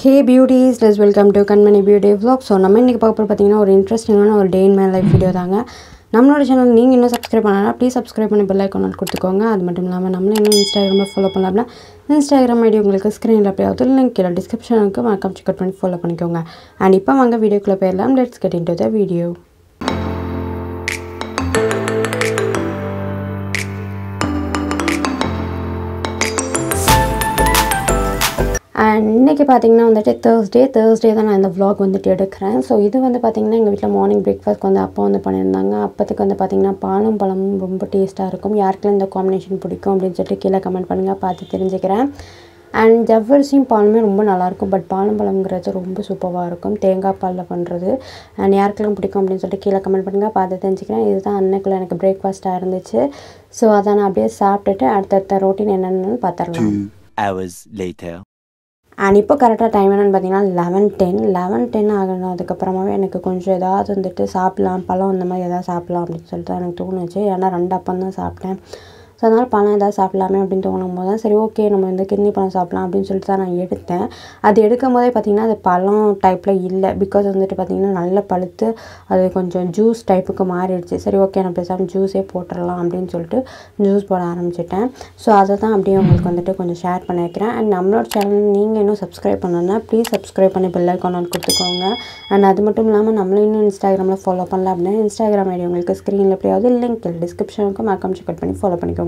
Hey beauties less welcome to Kanmani beauty vlog. So நம்ம இன்றைக்கி பார்க்க பார்த்தீங்கன்னா ஒரு இன்ட்ரெஸ்டிங்கான ஒரு day in my life video தாங்க. நம்மளோட சேனல் நீங்கள் இன்னும் சப்ஸ்கிரைப் பண்ணலாம் ப்ளீஸ் சப்ஸ்கிரைப் பண்ணி பெல் ஐக்கான் கொடுத்துக்கோங்க. அது மட்டும் இல்லாமல் நம்மளும் இன்னும் இன்ஸ்டாகிராமில் ஃபாலோ பண்ணலாம்னா இன்ஸ்டாகிராம் ஐடி உங்களுக்கு ஸ்க்ரீனில் அப்படியாவது லிங்க் கீழே டிஸ்கிரிப்ஷனுக்கு மறக்காம செக் பண்ணி ஃபாலோ பண்ணிக்கோங்க. அண்ட் இப்போ வாங்க வீடியோக்குள்ளே போயிடலாம். Let's get into the video இன்றைக்கி பார்த்தீங்கன்னா வந்துட்டு தேர்ஸ்டே தேர்ஸ்டே தான் நான் இந்த வ்ளாக் வந்துட்டு எடுக்கிறேன். ஸோ இது வந்து பார்த்திங்கன்னா எங்கள் வீட்டில் மார்னிங் பிரேக்ஃபாஸ்ட் வந்து அப்பா வந்து பண்ணியிருந்தாங்க. அப்போத்துக்கு வந்து பார்த்திங்கன்னா பாலும் பழமும் ரொம்ப டேஸ்ட்டாக இருக்கும். யாருக்கெல்லாம் இந்த காம்பினேஷன் பிடிக்கும் அப்படின்னு சொல்லிட்டு கீழே கமெண்ட் பண்ணுங்கள் பார்த்து தெரிஞ்சுக்கிறேன். அண்ட் ஜவ்வரிசியும் பாலுமே ரொம்ப நல்லாயிருக்கும். பட் பாலும் பழம்ங்கிறது ரொம்ப சூப்பராக இருக்கும். தேங்காய் பாலில் பண்ணுறது அண்ட் யாருக்கெல்லாம் பிடிக்கும் அப்படின்னு சொல்லிட்டு கீழே கமெண்ட் பண்ணுங்கள் பார்த்து தெரிஞ்சுக்கிறேன். இதுதான் அன்னைக்குள்ள எனக்கு பிரேக்ஃபாஸ்ட்டாக இருந்துச்சு. ஸோ அதை நான் அப்படியே சாப்பிட்டுட்டு அடுத்தடுத்த ரொட்டீன் என்னென்னு பார்த்துடலாம். Hours later. அண்ட் இப்போ கரெக்டாக டைம் என்னென்னு பார்த்தீங்கன்னா லெவன் டென் லெவன் டென் ஆகணும் அதுக்கப்புறமாவே எனக்கு கொஞ்சம் ஏதாவது வந்துட்டு சாப்பிட்லாம் பழம் அந்த மாதிரி ஏதாவது சாப்பிட்லாம் அப்படின்னு சொல்லிட்டு தான் எனக்கு தோணுச்சு. ஏன்னா ரெண்டு அப்பம் தான் சாப்பிட்டேன். ஸோ அதனால் பழம் ஏதாவது சாப்பிட்லாமே அப்படின்னு தோணும் போது தான் சரி ஓகே நம்ம இந்த கிட்னி பழம் சாப்பிட்லாம் அப்படின்னு சொல்லிட்டு தான் நான் எடுத்தேன். அது எடுக்கும் போதே பார்த்திங்கன்னா அது பழம் டைப்பில் இல்லை. பிகாஸ் வந்துட்டு பார்த்திங்கன்னா நல்லா பழுத்து அது கொஞ்சம் ஜூஸ் டைப்புக்கு மாறிடுச்சு. சரி ஓகே நான் பேசாமல் ஜூஸே போட்டுடலாம் அப்படின்னு சொல்லிட்டு ஜூஸ் போட ஆரம்பிச்சிட்டேன். ஸோ அதை தான் அப்படியே உங்களுக்கு வந்துட்டு கொஞ்சம் ஷேர் பண்ணியிருக்கிறேன் அண்ட் நம்மளோட சேனல் நீங்கள் இன்னும் சப்ஸ்கிரைப் பண்ணணும்னா ப்ளீஸ் சப்ஸ்கிரைப் பண்ணி பெல் ஐக்கான் கொடுத்துக்கோங்க. அண்ட் அது மட்டும் இல்லாமல் நம்மளும் இன்னும் இன்ஸ்டாகிராமில் ஃபாலோ பண்ணல அப்படின்னா இன்ஸ்டாகிராம் ஐடி உங்களுக்கு ஸ்க்ரீனில் எப்படியாவது லிங்க் டிஸ்கிரிப்ஷனுக்கு மறக்காம செக் பண்ணி ஃபாலோ பண்ணிக்கோங்க.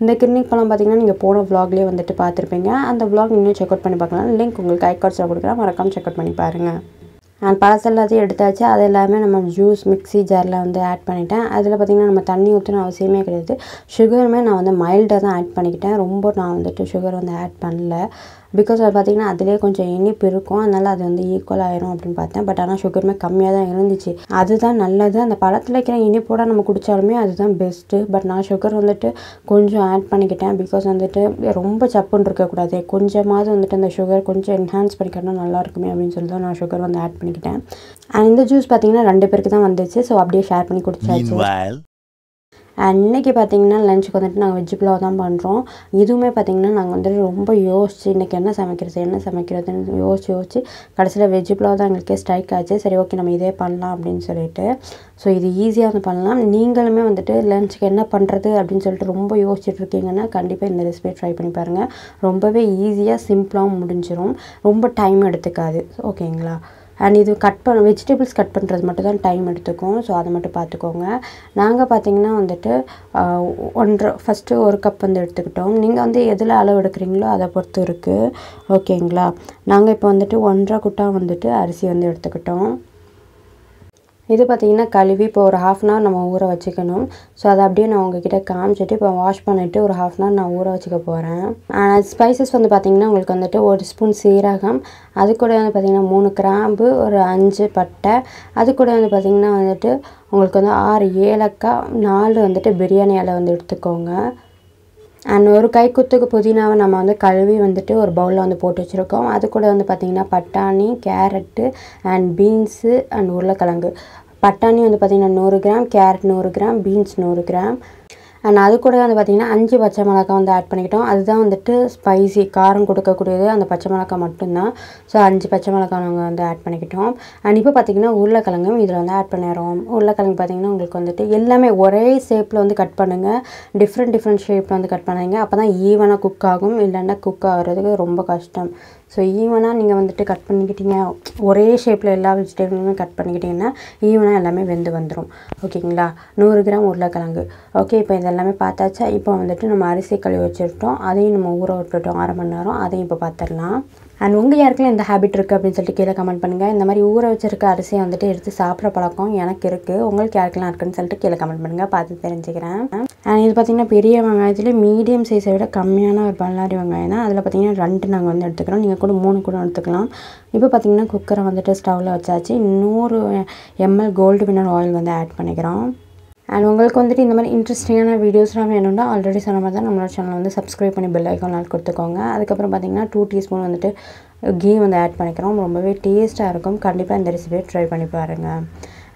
இந்த கிளினிக் பழம் பார்த்தீங்கன்னா நீங்கள் போன vlogலேயே வந்துட்டு பார்த்துருப்பீங்க. அந்த vlog இன்னும் செக் அவுட் பண்ணி பார்க்கலாம். லிங்க் உங்களுக்கு ஐகார்ட்ஸில் கொடுக்குறேன். மறக்காமல் செக் அவுட் பண்ணி பாருங்கள் அண்ட் பழசு எல்லாத்தையும் எடுத்தாச்சு. அது எல்லாமே நம்ம ஜூஸ் மிக்ஸி ஜாரில் வந்து ஆட் பண்ணிட்டேன். அதில் பார்த்திங்கன்னா நம்ம தண்ணி ஊற்றணும் அவசியமே கிடையாது. சுகருமே நான் வந்து மைல்டாக தான் ஆட் பண்ணிக்கிட்டேன். ரொம்ப நான் வந்துட்டு சுகர் வந்து ஆட் பண்ணல. பிகாஸ் அது பார்த்திங்கன்னா அதிலே கொஞ்சம் இனிப்பு இருக்கும். அதனால் அது வந்து ஈக்குவல் ஆயிரும் அப்படின்னு பார்த்தேன். பட் ஆனால் சுகருமே கம்மியாக தான் இருந்துச்சு. அதுதான் நல்லது. அந்த பழத்தில் வைக்கிற இனிப்போட நம்ம குடித்தாலுமே அதுதான் பெஸ்ட்டு பட் நான் சுகர் வந்துட்டு கொஞ்சம் ஆட் பண்ணிக்கிட்டேன். பிகாஸ் வந்துட்டு ரொம்ப சப்புன்னு இருக்கக்கூடாது கொஞ்சமாவது வந்துட்டு அந்த சுகர் கொஞ்சம் என்ஹான்ஸ் பண்ணிக்கிட்டா நல்லா இருக்குமே அப்படின்னு சொல்லி தான் நான் சுகர் வந்து ஆட் பண்ணிக்கிட்டேன். அண்ட் இந்த ஜூஸ் பார்த்தீங்கன்னா ரெண்டு பேருக்கு தான் வந்துச்சு. ஸோ அப்படியே ஷேர் பண்ணி குடிச்சாச்சு. அன்றைக்கி பார்த்திங்கன்னா பார்த்தீங்கன்னா லஞ்சுக்கு வந்துட்டு நாங்கள் வெஜ் புலாவ் தான் பண்ணுறோம் இதுவுமே பார்த்தீங்கன்னா நாங்கள் வந்துட்டு ரொம்ப யோசிச்சு இன்றைக்கி என்ன சமைக்கிறது என்ன சமைக்கிறதுன்னு யோசிச்சு யோசிச்சு கடைசியில் வெஜ் புலாவ் தான் எங்களுக்கே ஸ்ட்ரைக் ஆச்சு. சரி ஓகே நம்ம இதே பண்ணலாம் அப்படின்னு சொல்லிட்டு. ஸோ இது ஈஸியாக வந்து பண்ணலாம். நீங்களுமே வந்துட்டு லஞ்சுக்கு என்ன பண்ணுறது அப்படின்னு சொல்லிட்டு ரொம்ப யோசிச்சுட்டு இருக்கீங்கன்னா கண்டிப்பாக இந்த ரெசிபியை ட்ரை பண்ணி பாருங்கள் ரொம்பவே ஈஸியாக சிம்பிளாகவும் முடிஞ்சிடும் ரொம்ப டைம் எடுத்துக்காது. ஓகேங்களா அண்ட் இது கட் பண்ண வெஜிடபிள்ஸ் கட் பண்ணுறது மட்டும் தான் டைம் எடுத்துக்கும். ஸோ அதை மட்டும் பார்த்துக்கோங்க. நாங்கள் பார்த்தீங்கன்னா வந்துட்டு ஒன்றரை ஃபஸ்ட்டு ஒரு கப் வந்து எடுத்துக்கிட்டோம். நீங்கள் வந்து எதில் அளவு எடுக்கிறீங்களோ அதை பொறுத்து இருக்குது ஓகேங்களா நாங்கள் இப்போ வந்துட்டு ஒன்றரை குட்டா வந்துட்டு அரிசி வந்து எடுத்துக்கிட்டோம். இது பார்த்திங்கன்னா கழுவி இப்போ ஒரு ஹாஃப் அன் ஹவர் நம்ம ஊற வச்சுக்கணும். ஸோ அதை அப்படியே நான் உங்ககிட்ட காமிச்சிட்டு இப்போ வாஷ் பண்ணிவிட்டு ஒரு ஹாஃப் அன் ஹவர் நான் ஊற வச்சுக்க போகிறேன் ஸ்பைசஸ் வந்து பார்த்திங்கன்னா உங்களுக்கு வந்துட்டு ஒரு ஸ்பூன் சீரகம் அது கூட வந்து பார்த்திங்கன்னா மூணு கிராம்பு ஒரு அஞ்சு பட்டை அது கூட வந்து பார்த்திங்கன்னா வந்துட்டு உங்களுக்கு வந்து ஆறு ஏலக்காய் நாலு வந்துட்டு பிரியாணி இலை வந்து எடுத்துக்கோங்க. அண்ட் ஒரு கைக்குத்துக்கு புதினாவை நம்ம வந்து கழுவி வந்துட்டு ஒரு பவுலில் வந்து போட்டு வச்சுருக்கோம். அது கூட வந்து பார்த்திங்கன்னா பட்டாணி கேரட்டு அண்ட் பீன்ஸு அண்ட் உருளைக்கிழங்கு. பட்டாணி வந்து பார்த்திங்கன்னா நூறு கிராம் கேரட் நூறு கிராம் பீன்ஸ் நூறு கிராம். அண்ட் அது கூட வந்து பார்த்திங்கன்னா அஞ்சு பச்சை மிளகாய் வந்து ஆட் பண்ணிக்கிட்டோம். அதுதான் வந்துட்டு ஸ்பைசி காரம் கொடுக்கக்கூடியது அந்த பச்சை மிளகாய் மட்டும்தான். ஸோ அஞ்சு பச்சை மிளகாய் நாங்கள் வந்து ஆட் பண்ணிக்கிட்டோம். அண்ட் இப்போ பார்த்திங்கன்னா உருளைக்கிழங்கும் இதில் வந்து ஆட் பண்ணிடுறோம். உருளைக்கிழங்கு பார்த்திங்கன்னா உங்களுக்கு வந்துட்டு எல்லாமே ஒரே ஷேப்பில் வந்து கட் பண்ணுங்கள் டிஃப்ரெண்ட் டிஃப்ரெண்ட் ஷேப்பில் வந்து கட் பண்ணுங்க. அப்போ தான் ஈவனாக குக் ஆகும். இல்லைன்னா குக் ஆகிறதுக்கு ரொம்ப கஷ்டம். ஸோ ஈவனாக நீங்கள் வந்துட்டு கட் பண்ணிக்கிட்டீங்க ஒரே ஷேப்பில் எல்லா வெஜிடபிளுமே கட் பண்ணிக்கிட்டிங்கன்னா ஈவனாக எல்லாமே வெந்து வந்துடும் ஓகேங்களா நூறு கிராம் உருளைக்கிழங்கு. ஓகே இப்போ இதெல்லாமே பார்த்தாச்சா? இப்போ வந்துட்டு நம்ம அரிசி கழுவி வச்சுருட்டோம் அதையும் நம்ம ஊற விட்டுட்டோம். அரை மணி நேரம். அதையும் இப்போ பார்த்துடலாம் அண்ட் உங்கள் யாருக்கெல்லாம் இந்த ஹேபிட் இருக்குது அப்படின்னு சொல்லிட்டு கீழே கமெண்ட் பண்ணுங்கள் இந்த மாதிரி ஊற வச்சிருக்க அரிசியை வந்துட்டு எடுத்து சாப்பிட்ற பழக்கம் எனக்கு இருக்குது உங்களுக்கு யாருக்கெல்லாம் இருக்குன்னு சொல்லிட்டு கீழே கமெண்ட் பண்ணுங்கள் பார்த்து தெரிஞ்சுக்கிறேன். அண்ட் இது பார்த்திங்கன்னா பெரிய வெங்காயத்துலேயே மீடியம் சைஸை விட கம்மியான ஒரு பல்லாரி வெங்காயம் தான். அதில் பார்த்திங்கன்னா ரெண்டு நாங்கள் வந்து எடுத்துக்கிறோம். நீங்கள் கூட மூணு கூட எடுத்துக்கலாம். இப்போ பார்த்திங்கன்னா குக்கரை வந்துட்டு ஸ்டவ்வில் வச்சாச்சு. நூறு எம்எல் கோல்டு வினர் ஆயில் வந்து ஆட் பண்ணிக்கிறோம். அண்ட் உங்களுக்கு வந்துட்டு இந்த மாதிரி இன்ட்ரெஸ்டிங்கான வீடியோஸ்லாம் வேணும்னா ஆல்ரெடி சொன்ன மாதிரி தான் நம்மளோட சேனல் வந்து சப்ஸ்கிரைப் பண்ணி பெல் ஐக்கான் கொடுத்துக்கோங்க. அதுக்கப்புறம் பார்த்தீங்கன்னா டூ டீஸ்பூன் வந்துட்டு கீ வந்து ஆட் பண்ணிக்கிறோம். ரொம்பவே டேஸ்ட்டாக இருக்கும். கண்டிப்பாக இந்த ரெசிபியை ட்ரை பண்ணி பாருங்கள்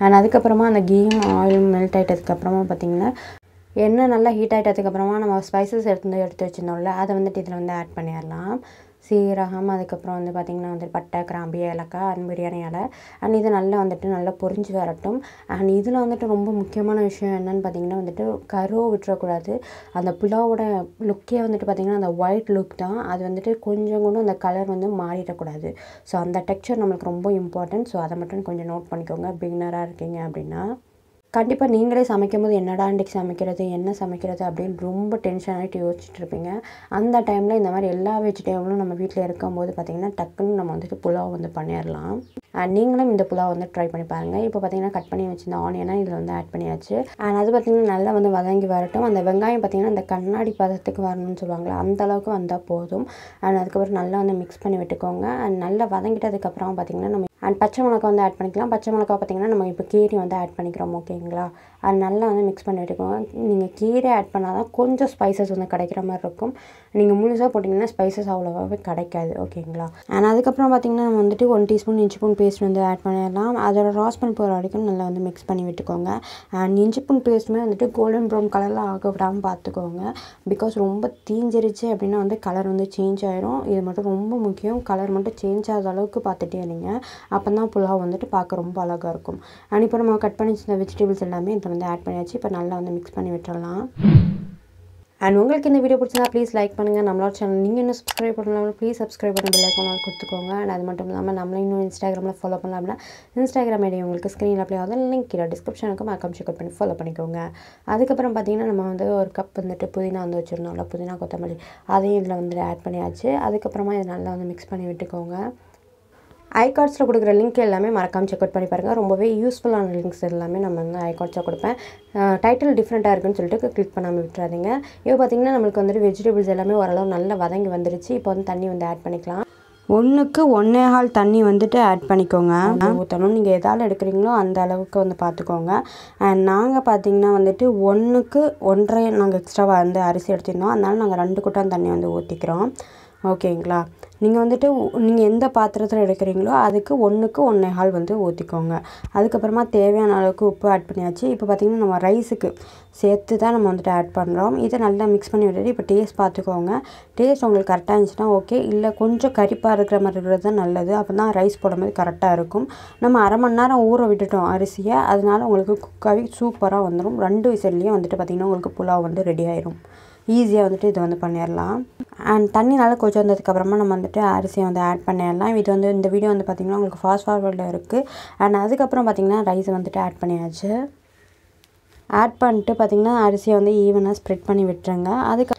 அண்ட் அதுக்கப்புறமா அந்த கீயும் ஆயிலும் மெல்ட் ஆகிட்டதுக்கப்புறமா பார்த்தீங்கன்னா எண்ணெய் நல்லா ஹீட் ஆகிட்டதுக்கப்புறமா நம்ம ஸ்பைசஸ் எடுத்து எடுத்து வச்சுருந்தோம்ல அதை வந்துட்டு இதில் வந்து ஆட் பண்ணிடலாம். சீரகம் அதுக்கப்புறம் வந்து பார்த்திங்கன்னா வந்து பட்டை கிராம்பு ஏலக்காய் அண்ட் பிரியாணி இலை. அண்ட் இது நல்லா வந்துட்டு நல்லா பொரிஞ்சு வரட்டும். அண்ட் இதில் வந்துட்டு ரொம்ப முக்கியமான விஷயம் என்னென்னு பார்த்தீங்கன்னா வந்துட்டு கருவை விட்டுறக்கூடாது. அந்த புலாவோட லுக்கே வந்துட்டு பார்த்திங்கன்னா அந்த ஒயிட் லுக் தான். அது வந்துட்டு கொஞ்சம் கூட அந்த கலர் வந்து மாறிடக்கூடாது. ஸோ அந்த டெக்ஸ்சர் நம்மளுக்கு ரொம்ப இம்பார்ட்டன்ட் ஸோ அதை மட்டும் கொஞ்சம் நோட் பண்ணிக்கோங்க. பிகினராக இருக்கீங்க அப்படின்னா. கண்டிப்பாக நீங்களே சமைக்கும் போது என்னடா இன்றைக்கி சமைக்கிறது என்ன சமைக்கிறது அப்படின்னு ரொம்ப டென்ஷன் ஆகிட்டு யோசிச்சுட்டு இருப்பீங்க. அந்த டைமில் இந்த மாதிரி எல்லா வெஜிடேபிளும் நம்ம வீட்டில் இருக்கும்போது பார்த்திங்கன்னா டக்குன்னு நம்ம வந்துட்டு புலாவ் வந்து பண்ணிடலாம் நீங்களும் இந்த புலாவ் வந்து ட்ரை பண்ணி பாருங்கள் இப்போ பார்த்தீங்கன்னா கட் பண்ணி வச்சிருந்த ஆனியனை இதில் வந்து ஆட் பண்ணியாச்சு. அண்ட் அது பார்த்திங்கன்னா நல்லா வந்து வதங்கி வரட்டும். அந்த வெங்காயம் பார்த்திங்கன்னா அந்த கண்ணாடி பதத்துக்கு வரணும்னு சொல்லுவாங்களே அந்த அளவுக்கு வந்தால் போதும். அண்ட் அதுக்கப்புறம் நல்லா வந்து மிக்ஸ் பண்ணி விட்டுக்கோங்க. அண்ட் நல்லா வதங்கிட்டதுக்கப்புறம் பார்த்திங்கன்னா நம்ம அண்ட் பச்சை மிளகா வந்து ஆட் பண்ணிக்கலாம். பச்சை மிளகா பார்த்திங்கன்னா நம்ம இப்போ கீரை வந்து ஆட் பண்ணிக்கிறோம் ஓகேங்களா அது நல்லா வந்து மிக்ஸ் பண்ணி விட்டுக்கோங்க நீங்கள் கீரை ஆட் பண்ணால் தான் கொஞ்சம் ஸ்பைசஸ் வந்து கிடைக்கிற மாதிரி இருக்கும். நீங்கள் முழுசாக போட்டிங்கன்னா ஸ்பைசஸ் அவ்வளோவாவே கிடைக்காது ஓகேங்களா அண்ட் அதுக்கப்புறம் பார்த்திங்கன்னா நம்ம வந்துட்டு ஒன் டீஸ்பூன் இஞ்சி பூன் பேஸ்ட் வந்து ஆட் பண்ணிடலாம். அதோட ராஸ் பண்ணி போகிற வரைக்கும் நல்லா வந்து மிக்ஸ் பண்ணி விட்டுக்கோங்க. அண்ட் இஞ்சி பூன் பேஸ்ட்டுமே வந்துட்டு கோல்டன் ப்ரௌன் கலரில் ஆக விடாமல் பார்த்துக்கோங்க பிகாஸ் ரொம்ப தீஞ்சிருச்சு அப்படின்னா வந்து கலர் வந்து சேஞ்ச் ஆகிரும் இது மட்டும் ரொம்ப முக்கியம். கலர் மட்டும் சேஞ்ச் ஆகாத அளவுக்கு பார்த்துட்டே இருங்க. அப்போ தான் புலாவ் வந்துட்டு பார்க்க ரொம்ப அழகாக இருக்கும். அண்ட் இப்போ நம்ம கட் பண்ணி வச்சிருந்த வெஜிடபிள்ஸ் எல்லாமே இதில் வந்து ஆட் பண்ணியாச்சு. இப்போ நல்லா வந்து மிக்ஸ் பண்ணி விட்டுறலாம். அண்ட் உங்களுக்கு இந்த வீடியோ பிடிச்சிருந்தா ப்ளீஸ் லைக் பண்ணுங்கள் நம்மளோட சேனல் நீங்கள் இன்னும் சப்ஸ்கிரைப் பண்ணலாம் ப்ளீஸ் சப்ஸ்கிரைப் பண்ணி பெல் ஐக்கான் கொடுத்துக்கோங்க. அண்ட் அது மட்டும் இல்லாமல் நம்மளும் இன்னும் இன்ஸ்டாகிராமில் ஃபாலோ பண்ணலாம் அப்படின்னா இன்ஸ்டாகிராம் ஐடி உங்களுக்கு ஸ்க்ரீனில் அப்ளை ஆகுது. லிங்க் கீழே டிஸ்கிரிப்ஷனுக்கு மறக்காம செக் பண்ணி ஃபாலோ பண்ணிக்கோங்க. அதுக்கப்புறம் பார்த்தீங்கன்னா நம்ம வந்து ஒரு கப் வந்துட்டு புதினா வந்து வச்சுருந்தோம்ல புதினா கொத்தமல்லி அதையும் இதில் வந்துட்டு ஆட் பண்ணியாச்சு. அதுக்கப்புறமா இதை நல்லா வந்து மிக்ஸ் பண்ணி விட்டுக்கோங்க. ஐகார்ட்ஸில் கொடுக்குற லிங்க் எல்லாமே மறக்காமல் செக் அவுட் பண்ணி பாருங்கள் ரொம்பவே யூஸ்ஃபுல்லான லிங்க்ஸ் எல்லாமே நம்ம வந்து ஐகார்ட்ஸாக கொடுப்பேன். டைட்டில் டிஃப்ரெண்ட்டாக இருக்குன்னு சொல்லிட்டு கிளிக் பண்ணாமல் விட்டுறாதீங்க. இப்போ பார்த்தீங்கன்னா நம்மளுக்கு வந்துட்டு வெஜிடபிள்ஸ் எல்லாமே ஓரளவு நல்லா வதங்கி வந்துருச்சு. இப்போ வந்து தண்ணி வந்து ஆட் பண்ணிக்கலாம். ஒன்றுக்கு ஒன்றே ஹால் தண்ணி வந்துட்டு ஆட் பண்ணிக்கோங்க. ஊற்றணும் நீங்கள் எதால் எடுக்கிறீங்களோ அந்த அளவுக்கு வந்து பார்த்துக்கோங்க அண்ட் நாங்கள் பார்த்தீங்கன்னா வந்துட்டு ஒன்றுக்கு ஒன்றரை நாங்கள் எக்ஸ்ட்ராவாக வந்து அரிசி எடுத்திருந்தோம். அதனால நாங்கள் ரெண்டு குட்டம் தண்ணி வந்து ஊற்றிக்கிறோம் ஓகேங்களா? நீங்கள் வந்துட்டு நீங்கள் எந்த பாத்திரத்தில் எடுக்கிறீங்களோ அதுக்கு ஒன்றுக்கு ஒன்றே ஹால் வந்து ஊற்றிக்கோங்க அதுக்கப்புறமா தேவையான அளவுக்கு உப்பு ஆட் பண்ணியாச்சு. இப்போ பார்த்திங்கன்னா நம்ம ரைஸுக்கு சேர்த்து தான் நம்ம வந்துட்டு ஆட் பண்ணுறோம் இதை நல்லா மிக்ஸ் பண்ணி விட்டுட்டு இப்போ டேஸ்ட் பார்த்துக்கோங்க டேஸ்ட் உங்களுக்கு கரெக்டாக இருந்துச்சுன்னா ஓகே இல்லை கொஞ்சம் கரிப்பாக இருக்கிற மாதிரி இருக்கிறது தான் நல்லது. அப்போ தான் ரைஸ் போடும்போது கரெக்டாக இருக்கும். நம்ம அரை மணி நேரம் ஊற விட்டுட்டோம் அரிசியை. அதனால உங்களுக்கு குக்காகி சூப்பராக வந்துடும் ரெண்டு விசில்லையும் வந்துட்டு பார்த்திங்கன்னா உங்களுக்கு புலாவ் வந்து ரெடி ஆயிரும். ஈஸியாக வந்துட்டு இதை வந்து பண்ணிடலாம். அண்ட் தண்ணி நல்லா கொதிச்சு வந்ததுக்கப்புறமா நம்ம வந்துட்டு அரிசியை வந்து ஆட் பண்ணிடலாம். இது வந்து இந்த வீடியோ வந்து பார்த்திங்கன்னா உங்களுக்கு ஃபாஸ்ட் ஃபார்வர்டில் இருக்குது அண்ட் அதுக்கப்புறம் பார்த்திங்கன்னா ரைஸ் வந்துட்டு ஆட் பண்ணியாச்சு. ஆட் பண்ணிட்டு பார்த்திங்கன்னா அரிசியை வந்து ஈவனாக ஸ்ப்ரெட் பண்ணி விட்டுருங்க. அதுக்கு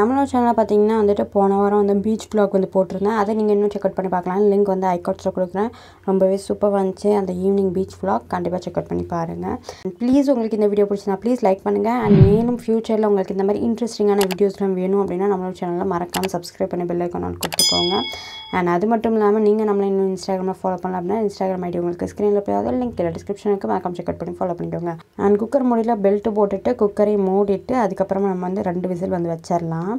நம்மளோட சேனலில் பார்த்தீங்கன்னா வந்துட்டு போன வாரம் வந்து பீச் ப்ளாக் வந்து போட்டிருந்தேன். அதை நீங்கள் இன்னும் செக் அவுட் பண்ணி பார்க்கலாம். லிங்க் வந்து ஐகாட்ஸில் கொடுக்குறேன். ரொம்பவே சூப்பராக வந்துச்சு. அந்த ஈவினிங் பீச் வ்ளாக் கண்டிப்பாக செக் அவுட் பண்ணி பாருங்கள் ப்ளீஸ் உங்களுக்கு இந்த வீடியோ பிடிச்சினா ப்ளீஸ் லைக் பண்ணுங்கள் அண்ட் மேலும் ஃப்யூச்சரில் உங்களுக்கு இந்த மாதிரி இன்ட்ரெஸ்டிங்கான வீடியோஸ்லாம் வேணும் அப்படின்னா நம்மளோட சேனலில் மறக்காமல் சப்ஸ்கிரைப் பண்ணி பெல் ஐக்கான் கொடுத்துக்கோங்க. அண்ட் அது மட்டும் இல்லாமல் நீங்கள் நம்மளை இன்னும் இன்ஸ்டாகிராமில் ஃபாலோ பண்ணலாம் அப்படின்னா இன்ஸ்டாகிராம் ஐடி உங்களுக்கு ஸ்க்ரீனில் போய் லிங்க் இல்லை டிஸ்கிரிப்ஷனுக்கு மறக்காம செக் அவுட் பண்ணி ஃபாலோ பண்ணிக்கோங்க. அண்ட் குக்கர் மூடியில் பெல்ட் போட்டுட்டு குக்கரை மூடிட்டு அதுக்கப்புறமா நம்ம வந்து ரெண்டு விசில் வந்து வச்சிடலாம்.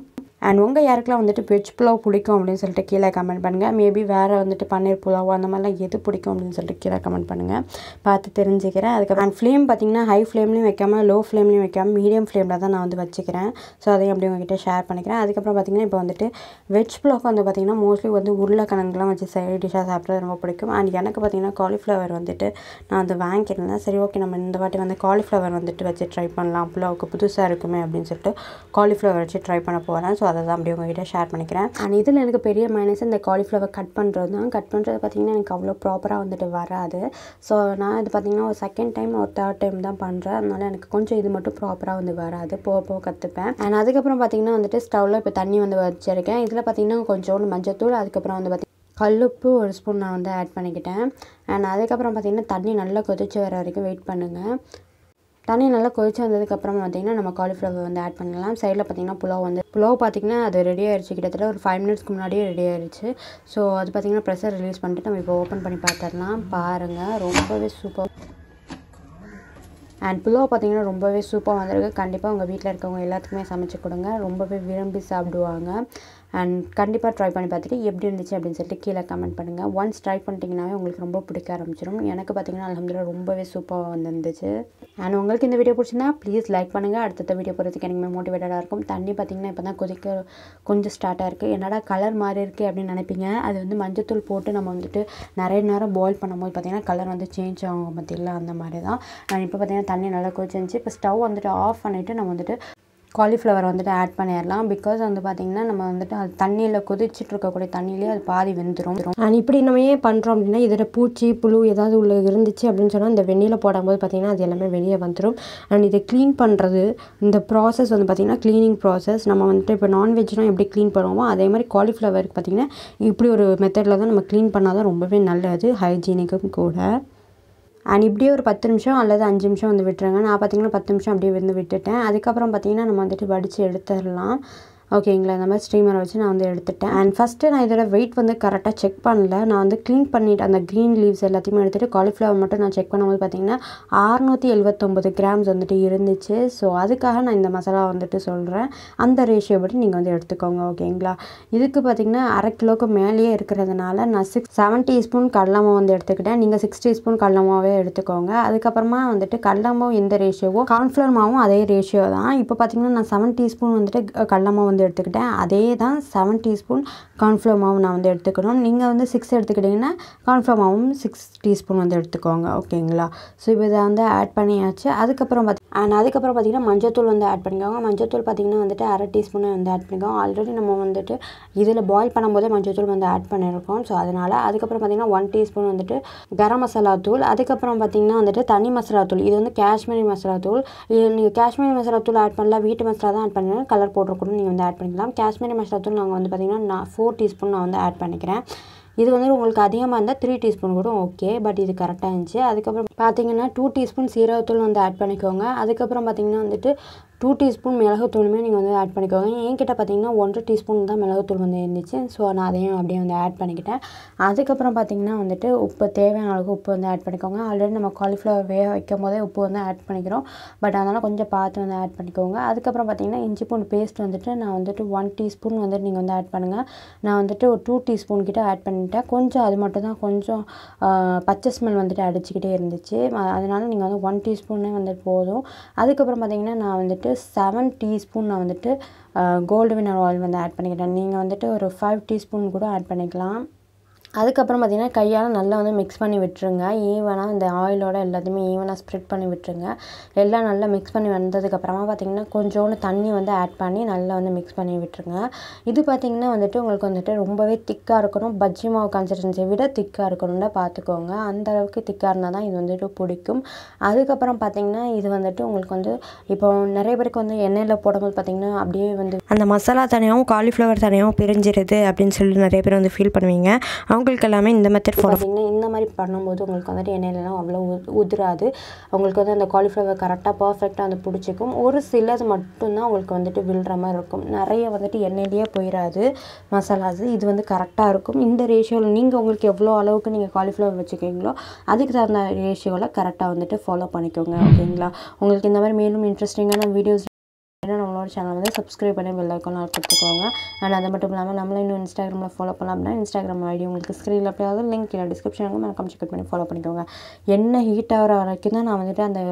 அண்ட் உங்கள் யாருக்கெல்லாம் வந்துட்டு வெஜ் புலாவ் பிடிக்கும் அப்படின்னு சொல்லிட்டு கீழே கமெண்ட் பண்ணுங்கள் மேபி வேறு வந்துட்டு பன்னீர் புலாவ் அந்த மாதிரிலாம் எது பிடிக்கும் அப்படின்னு சொல்லிட்டு கீழே கமெண்ட் பண்ணுங்கள் பார்த்து தெரிஞ்சுக்கிறேன். அதுக்கப்புறம் அண்ட் ஃப்ளேம் பார்த்தீங்கன்னா ஹை ஃப்ளேம்லேயும் வைக்காமல் லோ ஃப்ளேம்லேயும் வைக்காமல் மீடியம் ஃப்ளேமில் தான் நான் வந்து வச்சுக்கிறேன். ஸோ அதையும் அப்படி உங்ககிட்ட ஷேர் பண்ணிக்கிறேன். அதுக்கப்புறம் பார்த்தீங்கன்னா இப்போ வந்துட்டு வெஜ் புலாவுக்கு வந்து பார்த்திங்கன்னா மோஸ்ட்லி வந்து உருளைக்கிழங்குலாம் வச்சு சைடு டிஷ்ஷாக சாப்பிட்றது ரொம்ப பிடிக்கும். அண்ட் எனக்கு பார்த்தீங்கன்னா காலிஃப்ளவர் வந்துட்டு நான் வந்து வாங்கியிருந்தேன். சரி ஓகே நம்ம இந்த வாட்டி வந்து காலிஃப்ளவர் வந்துட்டு வச்சு ட்ரை பண்ணலாம். புலாவுக்கு புதுசாக இருக்குமே அப்படின்னு சொல்லிட்டு காலிஃப்ளவர் வச்சு ட்ரை பண்ண போகிறேன் ஸோ அதை தான் அப்படி உங்ககிட்ட ஷேர் பண்ணிக்கிறேன். அண்ட் இதில் எனக்கு பெரிய மைனஸ் இந்த காலிஃப்ளவர் கட் பண்ணுறது தான் கட் பண்ணுறது பார்த்திங்கன்னா எனக்கு அவ்வளோ ப்ராப்பராக வந்துட்டு வராது. ஸோ நான் இது பார்த்திங்கன்னா ஒரு செகண்ட் டைம் ஒரு தேர்ட் டைம் தான் பண்ணுறேன் அதனால் எனக்கு கொஞ்சம் இது மட்டும் ப்ராப்பராக வந்து வராது. போக போக கற்றுப்பேன் அண்ட் அதுக்கப்புறம் பார்த்திங்கன்னா வந்துட்டு ஸ்டவ்வில் இப்போ தண்ணி வந்து வச்சிருக்கேன். இதில் பார்த்திங்கன்னா கொஞ்சோண்டு மஞ்சத்தூள் அதுக்கப்புறம் வந்து பார்த்திங்கன்னா கல்லுப்பு ஒரு ஸ்பூன் நான் வந்து ஆட் பண்ணிக்கிட்டேன். அண்ட் அதுக்கப்புறம் பார்த்திங்கன்னா தண்ணி நல்லா கொதிச்சு வர வரைக்கும் வெயிட் பண்ணுங்கள் தண்ணி நல்லா கொதிச்சு வந்ததுக்கப்புறம் பார்த்திங்கன்னா நம்ம காலிஃப்ளவர் வந்து ஆட் பண்ணலாம். சைடில் பார்த்திங்கன்னா புலாவ் வந்து புலாவ் பார்த்திங்கன்னா அது ரெடி ஆயிடுச்சு. கிட்டத்தட்ட ஒரு ஃபைவ் மினிட்ஸ்க்கு முன்னாடியே ரெடி ஆயிடுச்சு. ஸோ அது பார்த்திங்கன்னா ப்ரெஷர் ரிலீஸ் பண்ணிட்டு நம்ம இப்போ ஓப்பன் பண்ணி பார்த்துடலாம். பாருங்கள் ரொம்பவே சூப்பர் அண்ட் புலாவ் பார்த்திங்கன்னா ரொம்பவே சூப்பராக வந்திருக்கு. கண்டிப்பாக உங்கள் வீட்டில் இருக்கவங்க எல்லாத்துக்குமே சமைச்சு கொடுங்க. ரொம்பவே விரும்பி சாப்பிடுவாங்க. அண்ட் கண்டிப்பாக ட்ரை பண்ணி பார்த்துட்டு எப்படி இருந்துச்சு அப்படின்னு சொல்லிட்டு கீழே கமெண்ட் பண்ணுங்கள் ஒன்ஸ் ட்ரை பண்ணிட்டீங்கன்னாவே உங்களுக்கு ரொம்ப பிடிக்க ஆரம்பிச்சிடும் எனக்கு பார்த்தீங்கன்னா அலமதுல்லா ரொம்பவே சூப்பராக வந்துருந்துச்சு. அண்ட் உங்களுக்கு இந்த வீடியோ பிடிச்சிருந்தா ப்ளீஸ் லைக் பண்ணுங்கள் அடுத்தடுத்த வீடியோ போகிறதுக்கு எனக்கு மோட்டிவேட்டடாக இருக்கும். தண்ணி பார்த்தீங்கன்னா இப்போ தான் கொதிக்க கொஞ்சம் ஸ்டார்ட்டாக இருக்குது என்னடா கலர் மாறி இருக்குது அப்படின்னு நினைப்பீங்க. அது வந்து மஞ்சத்தூள் போட்டு நம்ம வந்துட்டு நிறைய நேரம் பாயில் பண்ணும்போது பார்த்தீங்கன்னா கலர் வந்து சேஞ்ச் ஆகும் பார்த்தீங்களா அந்த மாதிரி தான் நான் இப்போ பார்த்தீங்கன்னா தண்ணி நல்லா கொதிச்சிருந்துச்சு. இப்போ ஸ்டவ் வந்துட்டு ஆஃப் பண்ணிவிட்டு நம்ம வந்துட்டு காலிஃப்ளவர் வந்துட்டு ஆட் பண்ணிடலாம். பிகாஸ் வந்து பார்த்திங்கன்னா நம்ம வந்துட்டு அது தண்ணியில் கொதிச்சுட்டு இருக்கக்கூடிய தண்ணியிலே அது பாதி வெந்துடும் அண்ட் இப்படி நம்ம ஏன் பண்ணுறோம் அப்படின்னா இதில் பூச்சி புழு ஏதாவது உள்ள இருந்துச்சு அப்படின்னு சொன்னால் இந்த வெந்நியில் போடும்போது பார்த்திங்கன்னா அது எல்லாமே வெளியே வந்துடும் அண்ட் இதை க்ளீன் பண்ணுறது இந்த ப்ராசஸ் வந்து பார்த்திங்கன்னா க்ளீனிங் ப்ராசஸ் நம்ம வந்துட்டு இப்போ நான்வெஜ்னால் எப்படி க்ளீன் பண்ணுவோமோ அதே மாதிரி காலிஃப்ளவருக்கு பார்த்திங்கன்னா இப்படி ஒரு மெத்தடில் தான் நம்ம க்ளீன் பண்ணால் தான் ரொம்பவே நல்லது ஹைஜீனிக்கும் கூட. அண்ட் இப்படியே ஒரு பத்து நிமிஷம் அல்லது அஞ்சு நிமிஷம் வந்து விட்டுருங்க. நான் பார்த்தீங்கன்னா பத்து நிமிஷம் அப்படியே வந்து விட்டுட்டேன். அதுக்கப்புறம் பார்த்திங்கன்னா நம்ம வந்துட்டு வடித்து எடுத்துடலாம். ஓகேங்களா இந்த மாதிரி ஸ்டீமரை வச்சு நான் வந்து எடுத்துட்டேன். அண்ட் ஃபஸ்ட்டு நான் இதோட வெயிட் வந்து கரெக்டாக செக் பண்ணல. நான் வந்து க்ளீன் பண்ணிவிட்டு அந்த க்ரீன் லீவ்ஸ் எல்லாத்தையுமே எடுத்துகிட்டு காலிஃப்ளவர் மட்டும் நான் செக் பண்ணும்போது பார்த்தீங்கன்னா ஆறுநூற்றி எழுபத்தொம்பது கிராம்ஸ் வந்துட்டு இருந்துச்சு. ஸோ அதுக்காக நான் இந்த மசாலா வந்துட்டு சொல்கிறேன் அந்த ரேஷியோ படி நீங்கள் வந்து எடுத்துக்கோங்க ஓகேங்களா இதுக்கு பார்த்தீங்கன்னா அரை கிலோக்கு மேலேயே இருக்கிறதுனால நான் சிக்ஸ் செவன் டீஸ்பூன் கடலமாவு வந்து எடுத்துக்கிட்டேன். நீங்கள் சிக்ஸ் டீஸ்பூன் கடலமாவே எடுத்துக்கோங்க. அதுக்கப்புறமா வந்துட்டு கடலமாவு எந்த ரேஷியோவோ கார்ன்ஃப்ளவர் மாவும் அதே ரேஷியோ தான். இப்போ பார்த்தீங்கன்னா நான் செவன் டீஸ்பூன் வந்துட்டு கடலமாவு வந்து எடுத்துக்கிட்டேன். அதே தான் செவன் டீஸ்பூன் கார்ன்ஃப்ளவர் மாவு நான் வந்து எடுத்துக்கணும். நீங்கள் வந்து சிக்ஸ் எடுத்துக்கிட்டிங்கன்னா கார்ன்ஃப்ளவர் மாவும் சிக்ஸ் டீஸ்பூன் வந்து எடுத்துக்கோங்க. ஓகேங்களா? ஸோ இப்போ இதை வந்து ஆட் பண்ணியாச்சு. அதுக்கப்புறம் பார்த்தி அண்ட் அதுக்கப்புறம் பார்த்திங்கன்னா மஞ்சத்தூள் வந்து ஆட் பண்ணிக்கோங்க. மஞ்சத்தூள் பார்த்திங்கன்னா வந்துட்டு அரை டீஸ்பூன் வந்து ஆட் பண்ணிக்கோங்க. ஆல்ரெடி நம்ம வந்துட்டு இதில் பாயில் பண்ணும்போதே மஞ்சத்தூள் வந்து ஆட் பண்ணியிருக்கோம் ஸோ அதனால் அதுக்கப்புறம் பார்த்திங்கன்னா ஒன் டீஸ்பூன் வந்துட்டு கரம் மசாலா தூள். அதுக்கப்புறம் பார்த்திங்கன்னா வந்துட்டு தனி மசாலா தூள். இது வந்து காஷ்மீரி மசாலா தூள். இது நீங்கள் காஷ்மீரி மசாலா தூள் ஆட் பண்ணல வீட்டு மசாலா தான் ஆட் பண்ணுங்க. கலர் போட்டிருக்கணும் நீங்கள் வந்து ஆட் பண்ணிக்கலாம். காஷ்மீரி மசாலா தூள் நாங்கள் வந்து பார்த்திங்கன்னா நான் ஃபோர் டீஸ்பூன் நான் வந்து ஆட் பண்ணிக்கிறேன். இது வந்து உங்களுக்கு அதிகமாக இருந்தால் த்ரீ டீஸ்பூன் கூட ஓகே பட் இது கரெக்டாக இருந்துச்சு. அதுக்கப்புறம் பார்த்தீங்கன்னா டூ டீஸ்பூன் சீரகத்தூள் வந்து ஆட் பண்ணிக்கோங்க. அதுக்கப்புறம் பார்த்தீங்கன்னா வந்துட்டு டூ டீஸ்பூன் மிளகுத்தூளுமே நீங்கள் வந்து ஆட் பண்ணிக்கோங்க. என்கிட்ட பார்த்தீங்கன்னா ஒன்றரை டீஸ்பூன் தான் மிளகுத்தூள் வந்து இருந்துச்சு. ஸோ நான் அதையும் அப்படியே வந்து ஆட் பண்ணிக்கிட்டேன். அதுக்கப்புறம் பார்த்தீங்கன்னா வந்துட்டு உப்பு தேவையான அளவுக்கு உப்பு வந்து ஆட் பண்ணிக்கோங்க. ஆல்ரெடி நம்ம காலிஃப்ளவர் வேக வைக்கும் போதே உப்பு வந்து ஆட் பண்ணிக்கிறோம். பட் அதனால் கொஞ்சம் பார்த்து வந்து ஆட் பண்ணிக்கோங்க. அதுக்கப்புறம் பார்த்தீங்கன்னா இஞ்சி பூண்டு பேஸ்ட் வந்துட்டு நான் வந்துட்டு ஒன் டீஸ்பூன் வந்துட்டு நீங்கள் வந்து ஆட் பண்ணுங்கள் நான் வந்துட்டு ஒரு டூ டீஸ்பூன் கிட்ட ஆட் பண்ணிட்டேன். கொஞ்சம் அது மட்டும் தான். கொஞ்சம் பச்சை ஸ்மெல் வந்துட்டு அடிச்சுக்கிட்டே இருந்துச்சு. அதனால் நீங்கள் வந்து ஒன் டீஸ்பூனே வந்துட்டு போதும். அதுக்கப்புறம் பார்த்தீங்கன்னா நான் வந்துட்டு செவன் டீஸ்பூன் நான் வந்துட்டு கோல்டு வினர் ஆயில் வந்து ஆட் பண்ணிக்கிட்டேன். நீங்கள் வந்துட்டு ஒரு ஃபைவ் டீஸ்பூன் கூட ஆட் பண்ணிக்கலாம். அதுக்கப்புறம் பார்த்திங்கன்னா கையால் நல்லா வந்து மிக்ஸ் பண்ணி விட்டுருங்க. ஈவனாக இந்த ஆயிலோட எல்லாத்தையுமே ஈவனாக ஸ்ப்ரெட் பண்ணி விட்டுருங்க. எல்லாம் நல்லா மிக்ஸ் பண்ணி வந்ததுக்கப்புறமா பார்த்திங்கன்னா கொஞ்சோண்டு தண்ணி வந்து ஆட் பண்ணி நல்லா வந்து மிக்ஸ் பண்ணி விட்டுருங்க. இது பார்த்திங்கன்னா வந்துட்டு உங்களுக்கு வந்துட்டு ரொம்பவே திக்காக இருக்கணும். பஜ்ஜி மாவு கன்சிஸ்டன்சியை விட திக்காக இருக்கணும்னு பார்த்துக்கோங்க. அந்த அளவுக்கு திக்காக இருந்தால் தான் இது வந்துட்டு பிடிக்கும். அதுக்கப்புறம் பார்த்திங்கன்னா இது வந்துட்டு உங்களுக்கு வந்து இப்போ நிறைய பேருக்கு வந்து எண்ணெயில் போடும்போது பார்த்திங்கன்னா அப்படியே வந்து அந்த மசாலா தனியாகவும் காலிஃப்ளவர் தனியாகவும் பிரிஞ்சிருது அப்படின்னு சொல்லி நிறைய பேர் வந்து ஃபீல் பண்ணுவீங்க. அவங்களுக்கு எல்லாமே இந்த மெத்தட் ஃபாலோ பார்த்திங்கன்னா இந்த மாதிரி பண்ணும்போது உங்களுக்கு வந்துட்டு எண்ணெயிலலாம் அவ்வளோ உதிராது. உங்களுக்கு வந்து அந்த காலிஃப்ளவர் கரெக்டாக பர்ஃபெக்டாக வந்து பிடிச்சிக்கும். ஒரு சிலது மட்டும்தான் உங்களுக்கு வந்துட்டு விழுற மாதிரி இருக்கும். நிறைய வந்துட்டு எண்ணெயிலேயே போயிடாது மசாலாஸ். இது வந்து கரெக்டாக இருக்கும். இந்த ரேஷியோவில் நீங்கள் உங்களுக்கு எவ்வளோ அளவுக்கு நீங்கள் காலிஃப்ளவர் வச்சுக்கிங்களோ அதுக்கு தகுந்த ரேஷியோவில் கரெக்டாக வந்துட்டு ஃபாலோ பண்ணிக்கோங்க. ஓகேங்களா? உங்களுக்கு இந்த மாதிரி மேலும் இன்ட்ரெஸ்டிங்கான வீடியோஸ் நம்மளோட சேனல் வந்து சப்ஸ்கிரைப் பண்ணி பெல் ஐக்கான் கொடுத்துக்கோங்க. அண்ட் அது மட்டும் இல்லாமல் நம்மளும் இன்னும் இன்ஸ்டாகிராமில் ஃபாலோ பண்ணலாம் அப்படின்னா இன்ஸ்டாகிராம் ஐடி உங்களுக்கு ஸ்க்ரீனில் அப்படியாவது லிங்க் கீழே டிஸ்கிரிப்ஷனுக்கு மறக்காம செக் பண்ணி ஃபாலோ பண்ணிக்கோங்க. என்ன ஹீட் ஆகிற வரைக்கும் தான் நான் வந்துட்டு அந்த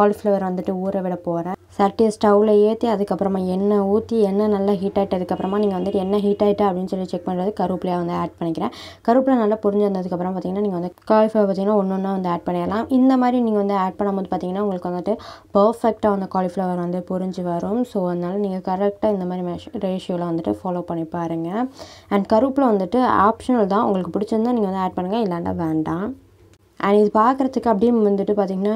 காலிஃப்ளவர் வந்துட்டு ஊற விட போகிறேன் சட்டியை ஸ்டவ்வில் ஏற்றி அதுக்கப்புறமா எண்ணெய் ஊற்றி எண்ணெய் நல்லா ஹீட் ஆகிட்டதுக்கப்புறமா நீங்கள் வந்துட்டு எண்ணெய் ஹீட் ஆகிட்டா அப்படின்னு சொல்லி செக் பண்ணுறது கருவேப்பிலையாக வந்து ஆட் பண்ணிக்கிறேன். கருவேப்பிலை நல்லா புரிஞ்சு வந்ததுக்கப்புறம் பார்த்தீங்கன்னா நீங்கள் வந்து காலிஃப்ளவர் பார்த்தீங்கன்னா ஒன்று ஒன்றா வந்து ஆட் பண்ணிடலாம். இந்த மாதிரி நீங்கள் வந்து ஆட் பண்ணும்போது பார்த்தீங்கன்னா உங்களுக்கு வந்துட்டு பர்ஃபெக்டாக அந்த காலிஃப்ளவர் வந்து புரிஞ்சு வரும். ஸோ அதனால் நீங்கள் கரெக்டாக இந்த மாதிரி மெஷ் ரேஷியோவில் வந்துட்டு ஃபாலோ பண்ணி பாருங்கள் அண்ட் கருவேப்பிலை வந்துட்டு ஆப்ஷனல் தான். உங்களுக்கு பிடிச்சிருந்தா நீங்கள் வந்து ஆட் பண்ணுங்கள் இல்லாண்டா வேண்டாம். அண்ட் இது பார்க்குறதுக்கு அப்படியே வந்துட்டு பார்த்திங்கன்னா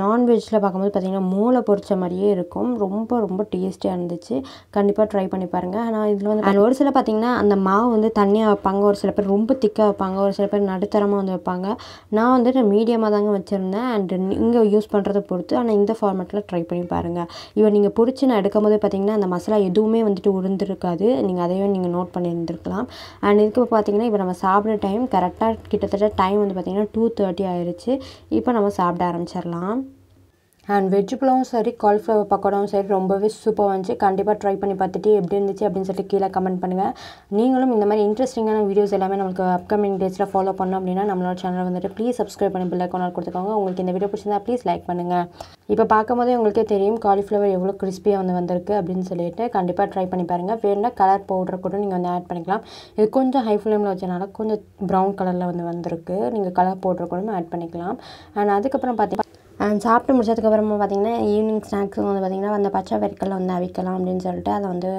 நான்வெஜ்ஜில் பார்க்கும்போது பார்த்திங்கன்னா மூளை பொறிச்ச மாதிரியே இருக்கும். ரொம்ப ரொம்ப டேஸ்டியாக இருந்துச்சு. கண்டிப்பாக ட்ரை பண்ணி பாருங்கள் ஆனால் இதில் வந்து அதில் ஒரு சில பார்த்திங்கன்னா அந்த மாவு வந்து தண்ணியாக வைப்பாங்க. ஒரு சில பேர் ரொம்ப திக்காக வைப்பாங்க. ஒரு சில பேர் நடுத்தரமாக வந்து வைப்பாங்க. நான் வந்துட்டு மீடியமாக தாங்க வச்சுருந்தேன். அண்ட் இங்கே யூஸ் பண்ணுறதை பொறுத்து ஆனால் இந்த ஃபார்மேட்டில் ட்ரை பண்ணி பாருங்கள் இவன் நீங்கள் பிடிச்சி நான் எடுக்கும்போது பார்த்திங்கன்னா அந்த மசாலா எதுவுமே வந்துட்டு உருந்திருக்காது நீங்கள் அதையும் நீங்கள் நோட் பண்ணியிருந்துருக்கலாம் அண்ட் இதுக்கு பார்த்தீங்கன்னா இப்போ நம்ம சாப்பிட்ற டைம் கரெக்டாக கிட்டத்தட்ட டைம் வந்து பார்த்திங்கன்னா டூ தேர்ட்டி ஆயிடுச்சு இப்போ நம்ம சாப்பிட ஆரம்பிச்சிடலாம். அண்ட் வெஜ் புலாவும் சரி காலிஃப்ளவர் பக்கோடாவும் சரி ரொம்பவே சூப்பர் வந்துச்சு கண்டிப்பாக ட்ரை பண்ணி பார்த்துட்டு எப்படி இருந்துச்சு அப்படின்னு சொல்லிட்டு கீழே கமெண்ட் பண்ணுங்கள் நீங்களும் இந்த மாதிரி இன்ட்ரெஸ்டிங்கான வீடியோஸ் எல்லாமே நமக்கு அப்கமிங் டேஸில் ஃபாலோ பண்ணோம் அப்படின்னா நம்மளோட சேனல் வந்துட்டு ப்ளீஸ் சப்ஸ்கிரைப் பண்ணி பில் கொண்டு கொடுத்துக்கோங்க. உங்களுக்கு இந்த வீடியோ பிடிச்சிருந்தா ப்ளீஸ் லைக் பண்ணுங்கள் இப்போ பார்க்கும்போதே உங்களுக்கே தெரியும் காலிஃப்ளவர் எவ்வளோ கிறிஸ்பியாக வந்து வந்திருக்கு அப்படின்னு சொல்லிட்டு. கண்டிப்பாக ட்ரை பண்ணி பாருங்கள் வேணும்னா கலர் பவுடர் கூட நீங்கள் வந்து ஆட் பண்ணிக்கலாம். இது கொஞ்சம் ஹை ஃப்ளேமில் வச்சனால கொஞ்சம் ப்ரௌன் கலரில் வந்து வந்திருக்கு. நீங்கள் கலர் பவுடர் கூட ஆட் பண்ணிக்கலாம். அண்ட் அதுக்கப்புறம் பார்த்தீங்கன்னா சாப்பிட்டு முடிச்சதுக்கப்புறமா பார்த்தீங்கன்னா ஈவினிங் ஸ்நாக்ஸும் வந்து பார்த்திங்கன்னா அந்த பச்சை வெற்கல்ல வந்து அவிக்கலாம் அப்படின்னு சொல்லிட்டு அதை வந்து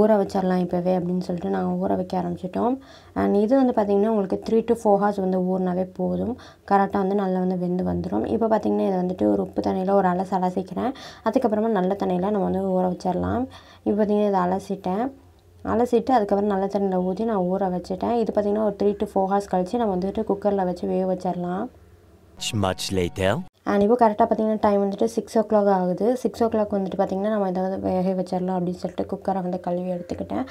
ஊற வச்சிடலாம் இப்போவே அப்படின்னு சொல்லிட்டு நாங்கள் ஊற வைக்க ஆரம்பிச்சிட்டோம். அண்ட் இது வந்து பார்த்திங்கன்னா உங்களுக்கு த்ரீ டு ஃபோர் ஹவர்ஸ் வந்து ஊறினாவே போதும். கரெக்டாக வந்து நல்லா வந்து வெந்து வந்துடும் இப்போ பார்த்திங்கன்னா இதை வந்துட்டு ஒரு உப்பு தண்ணியில் ஒரு அலசு அலசிக்கிறேன். அதுக்கப்புறமா நல்ல தண்ணியில் நம்ம வந்து ஊற வச்சிடலாம். இப்போ பார்த்திங்கன்னா இதை அலசிட்டேன். அலசிட்டு அதுக்கப்புறம் நல்ல தண்ணியில் ஊற்றி நான் ஊற வச்சுட்டேன். இது பார்த்திங்கன்னா ஒரு த்ரீ டு ஃபோர் ஹவர்ஸ் கழித்து நம்ம வந்துட்டு குக்கரில் வச்சு வேக வச்சிடலாம். அண்ட் இப்போ கரெக்டாக பார்த்தீங்கன்னா டைம் வந்துட்டு சிக்ஸ் ஓ கிளாக் ஆகுது. சிக்ஸ் ஓ கிளாக் வந்துட்டு பார்த்திங்கன்னா நம்ம இதை வந்து வேக வச்சிடலாம் அப்படின்னு சொல்லிட்டு குக்கரை வந்து கழுவி எடுத்துக்கிட்டேன்.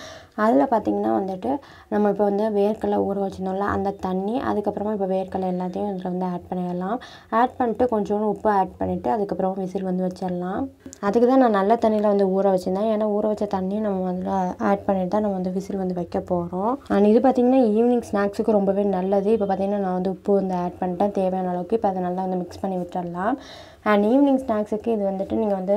அதில் பார்த்திங்கன்னா வந்துட்டு நம்ம இப்போ வந்து வேர்க்கடலை ஊற வச்சிருந்தோம்ல அந்த தண்ணி அதுக்கப்புறமா இப்போ வேர்க்கடலை எல்லாத்தையும் இதில் வந்து ஆட் பண்ணிடலாம். ஆட் பண்ணிட்டு கொஞ்சோண்டு உப்பு ஆட் பண்ணிவிட்டு அதுக்கப்புறம் விசில் வந்து வச்சிடலாம். அதுக்கு தான் நான் நல்ல தண்ணியில் வந்து ஊற வச்சுருந்தேன். ஏன்னா ஊற வச்ச தண்ணியும் நம்ம வந்து ஆட் பண்ணிட்டு தான் நம்ம வந்து விசில் வந்து வைக்க போகிறோம் அண்ட் இது பார்த்திங்கன்னா ஈவினிங் ஸ்நாக்ஸுக்கு ரொம்பவே நல்லது. இப்போ பார்த்திங்கன்னா நான் வந்து உப்பு வந்து ஆட் பண்ணிட்டேன். தேவையான அளவுக்கு. இப்போ அதை நல்லா வந்து மிக்ஸ் பண்ணி விட்டுறலாம் அண்ட் ஈவினிங் ஸ்நாக்ஸுக்கு இது வந்துட்டு நீங்கள் வந்து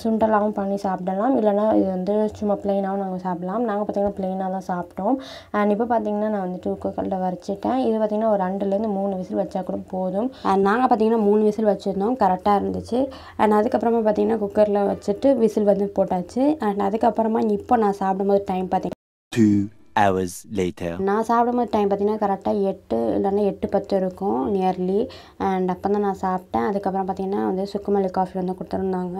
சுண்டலாகவும் பண்ணி சாப்பிடலாம். இல்லைனா இது வந்து சும்மா ப்ளெயினாகவும் நாங்கள் சாப்பிடலாம். நாங்கள் பார்த்திங்கன்னா ப்ளெயினாக தான் சாப்பிட்டோம். அண்ட் இப்போ பார்த்திங்கன்னா நான் வந்துட்டு குக்கரில் வரைச்சிட்டேன் இது பார்த்திங்கன்னா ஒரு ரெண்டுலேருந்து மூணு விசில் வச்சா கூட போதும். அண்ட் நாங்கள் பார்த்திங்கன்னா மூணு விசில் வச்சுருந்தோம். கரெக்டாக இருந்துச்சு. அண்ட் அதுக்கப்புறமா பார்த்திங்கன்னா குக்கரில் வச்சுட்டு விசில் வந்து போட்டாச்சு. அண்ட் அதுக்கப்புறமா இப்போ நான் சாப்பிடும்போது டைம் பார்த்திங்கன்னா hours later. நான் சாப்பிடும்போது டைம் பார்த்தீங்கன்னா கரெக்டாக எட்டு இல்லைன்னா எட்டு பத்து இருக்கும் நியர்லி அண்ட் அப்போ தான் நான் சாப்பிட்டேன். அதுக்கப்புறம் பார்த்தீங்கன்னா வந்து சுக்குமல்லி காஃபி வந்து கொடுத்துருந்தாங்க.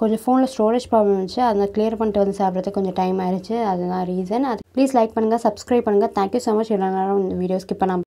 கொஞ்சம் ஃபோனில் ஸ்டோரேஜ் ப்ராப்ளம் இருந்துச்சு. அதை கிளியர் பண்ணிட்டு வந்து சாப்பிட்றதுக்கு கொஞ்சம் டைம் ஆயிடுச்சு அதுதான் ரீசன் அது ப்ளீஸ் லைக் பண்ணுங்கள் சப்ஸ்கிரைப் பண்ணுங்கள் தேங்க்யூ ஸோ மச் இவ்வளோ நேரம் வீடியோ ஸ்கிப் பண்ணாமல்